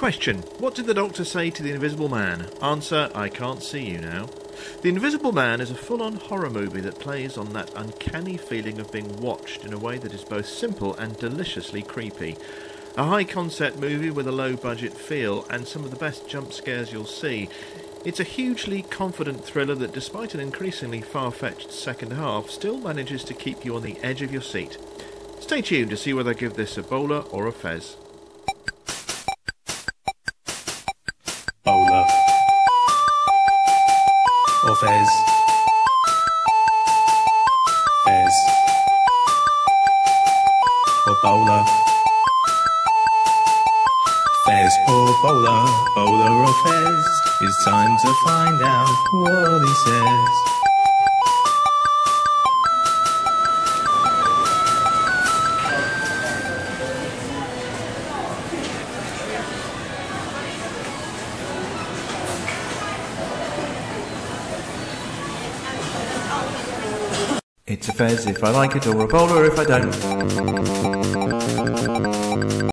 Question What did the doctor say to the Invisible Man? Answer I can't see you now. The Invisible Man is a full on horror movie that plays on that uncanny feeling of being watched in a way that is both simple and deliciously creepy. A high concept movie with a low budget feel and some of the best jump scares you'll see. It's a hugely confident thriller that, despite an increasingly far fetched second half, still manages to keep you on the edge of your seat. Stay tuned to see whether I give this a bowler or a fez. Or Fez. Fez. Or bowler. Fez or bowler, bowler or Fez. It's time to find out what he says. It's a fez if I like it or a bowler if I don't.